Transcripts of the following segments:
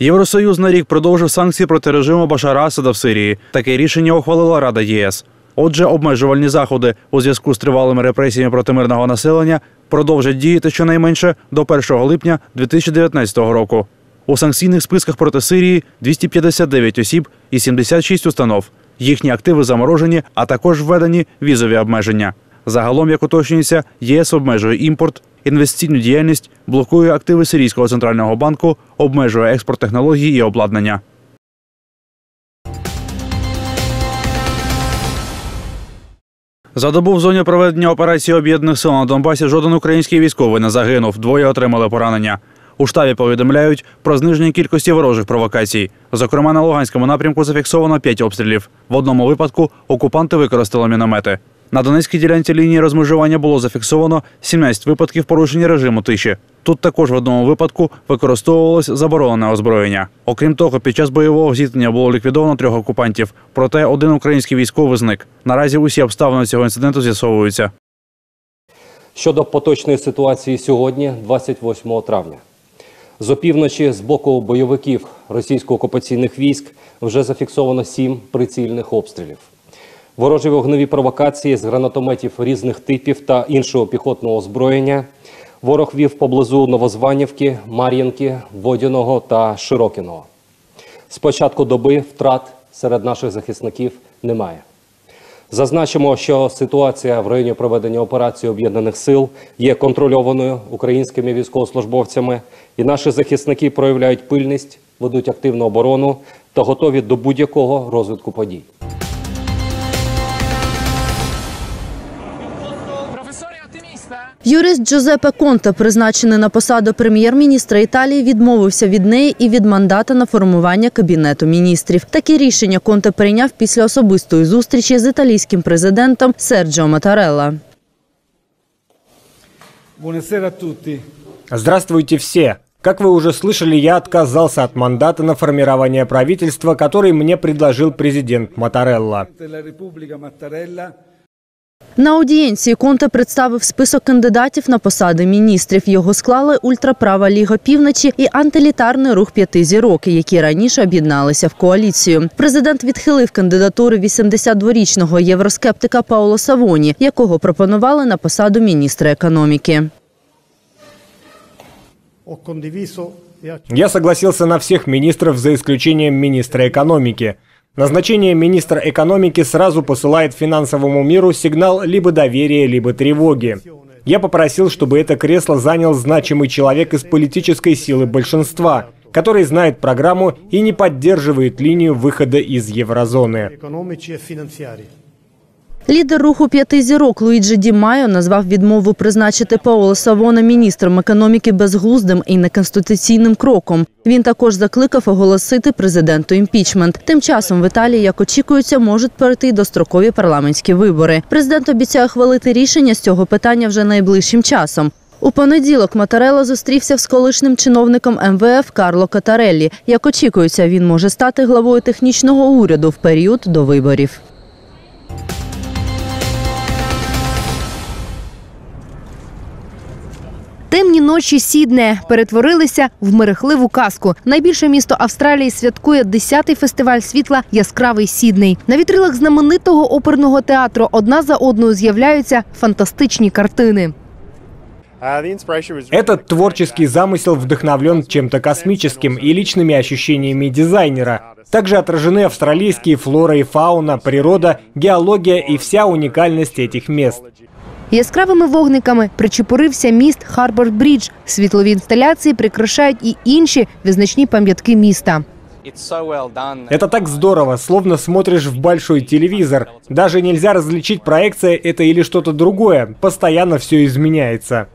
Євросоюз на рік продовжив санкції проти режиму Башара Асада в Сирії. Таке рішення ухвалила Рада ЄС. Отже, обмежувальні заходи у зв'язку з тривалими репресіями проти мирного населення продовжать діяти щонайменше до 1 липня 2019 року. У санкційних списках проти Сирії 259 осіб і 76 установ. Їхні активи заморожені, а також введені візові обмеження. Загалом, як уточнюється, ЄС обмежує імпорт, інвестиційну діяльність, блокує активи Сирійського центрального банку, обмежує експорт технологій і обладнання. За добу в зоні проведення операції об'єднаних сил на Донбасі жоден український військовий не загинув. Двоє отримали поранення. У штабі повідомляють про зниження кількості ворожих провокацій. Зокрема, на Луганському напрямку зафіксовано 5 обстрілів. В одному випадку окупанти використали міномети. На Донецькій ділянці лінії розмежування було зафіксовано 17 випадків порушення режиму тиші. Тут також в одному випадку використовувалось заборонене озброєння. Окрім того, під час бойового зіткнення було ліквідовано трьох окупантів. Проте один український військовий зник. Наразі усі обставини цього інциденту з'ясовуються. Щодо поточної ситуації сьогодні, 28 травня. З опівночі з боку бойовиків російсько-окупаційних військ вже зафіксовано сім прицільних обстрілів. Ворожі вогневі провокації з гранатометів різних типів та іншого піхотного озброєння ворог вів поблизу Новозванівки, Мар'їнки, Водяного та Широкіного. З початку доби втрат серед наших захисників немає. Зазначимо, що ситуація в районі проведення операції об'єднаних сил є контрольованою українськими військовослужбовцями, і наші захисники проявляють пильність, ведуть активну оборону та готові до будь-якого розвитку подій. Юрист Джозепе Конте, призначений на посаду прем'єр-міністра Італії, відмовився від неї і від мандата на формування кабінету міністрів. Таке рішення Конте прийняв після особистої зустрічі з італійським президентом Серджіо Матарелла. Buonasera a tutti. Здравствуйте все! Как вы уже слышали, я отказался от мандата на формирование правительства, который мне предложил президент Матарелла. На аудієнції Конте представив список кандидатів на посади міністрів. Його склали ультраправа Ліга Півночі і антилітарний рух п'яти зірок, які раніше об'єдналися в коаліцію. Президент відхилив кандидатуру 82-річного євроскептика Пауло Савоні, якого пропонували на посаду міністра економіки. e Я согласился на всех министров за исключением министра экономики. Назначение министра экономики сразу посылает финансовому миру сигнал либо доверия, либо тревоги. Я попросил, чтобы это кресло занял значимый человек из политической силы большинства, который знает программу и не поддерживает линию выхода из еврозоны. Лідер руху п'яти зірок Луїджі Ді Майо назвав відмову призначити Паоло Савона міністром економіки безглуздим і неконституційним кроком. Він також закликав оголосити президенту імпічмент. Тим часом в Італії, як очікується, можуть пройти дострокові парламентські вибори. Президент обіцяє ухвалити рішення з цього питання вже найближчим часом. У понеділок Матарелла зустрівся з колишнім чиновником МВФ Карло Катареллі. Як очікується, він може стати главою технічного уряду в період до виборів. Темні ночі Сідне перетворилися в мерехливу казку. Найбільше місто Австралії святкує 10-й фестиваль світла Яскравий Сідней. На вітрилах знаменитого оперного театру одна за одною з'являються фантастичні картини. Этот творческий замысел вдохновлен чем-то космическим и личными ощущениями дизайнера. Также отражены австралийские флора и фауна, природа, геология и вся уникальность этих мест. Яскравими вогниками причепурився міст Харбор Брідж. Світлові інсталяції прикрашають і інші визначні пам'ятки міста. Это так здорово, словно смотришь в большой телевизор. Даже нельзя различить, проекция это или что-то другое. Постоянно все изменяется.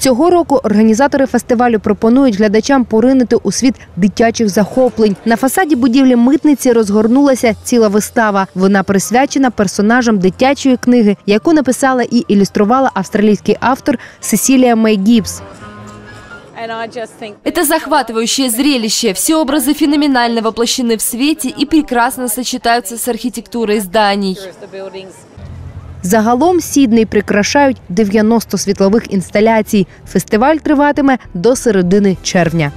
Цього року організатори фестивалю пропонують глядачам поринути у світ дитячих захоплень. На фасаді будівлі митниці розгорнулася ціла вистава. Вона присвячена персонажам дитячої книги, яку написала і ілюструвала австралійський автор Сесілія Мей Гібс. Это захватывающее зрелище. Все образы феноменально воплощены в свете и прекрасно сочетаются с архитектурой зданий. Загалом сідний прикрашають 90 світлових інсталяцій. Фестиваль триватиме до середини червня.